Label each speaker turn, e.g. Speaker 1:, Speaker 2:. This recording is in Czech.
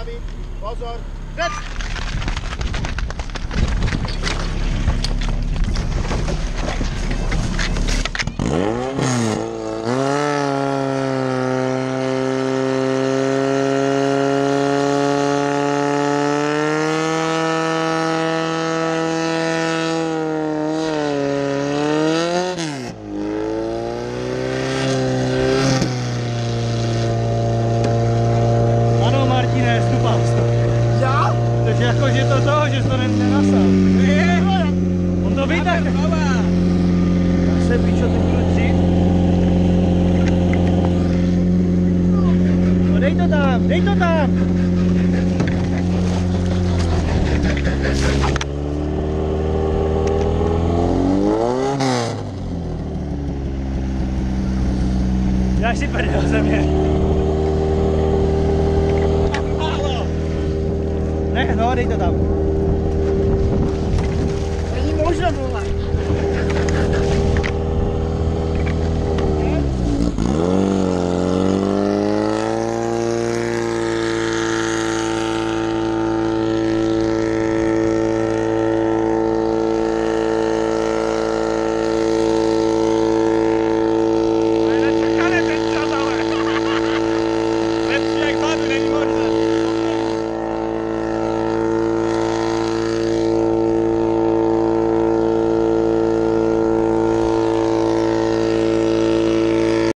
Speaker 1: شنوید بازار
Speaker 2: رد
Speaker 1: Oh. Jako, že to toho, že to ne- nenasal. On to vytáhne. Já se pičo, ty dřít. No dej to tam, dej to tam. Já si prdel země. Ne, no, dej